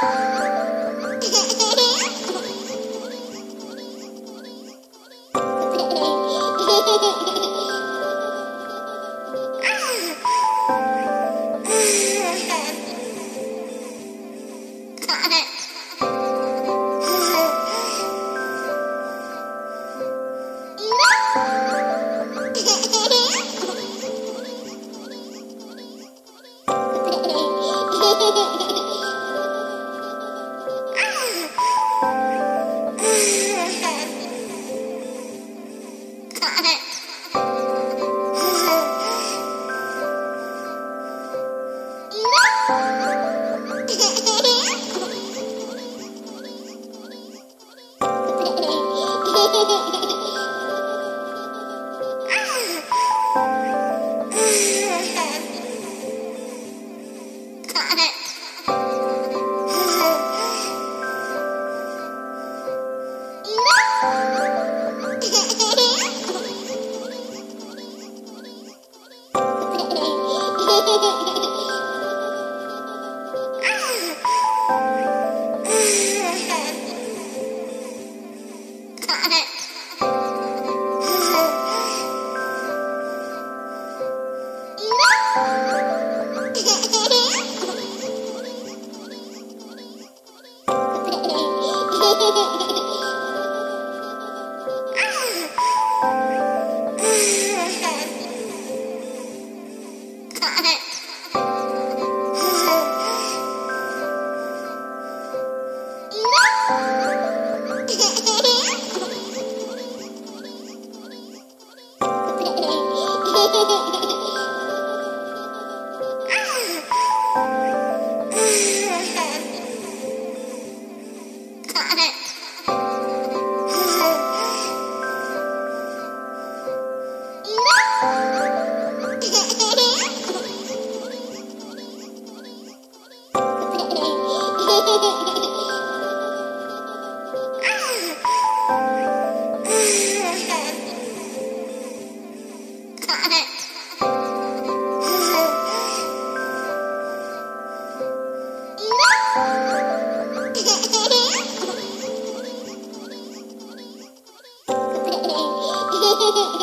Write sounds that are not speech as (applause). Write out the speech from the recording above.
Ha ha ha. Ha (laughs) (laughs) ha! (laughs) Ah! Hehehehe (laughs)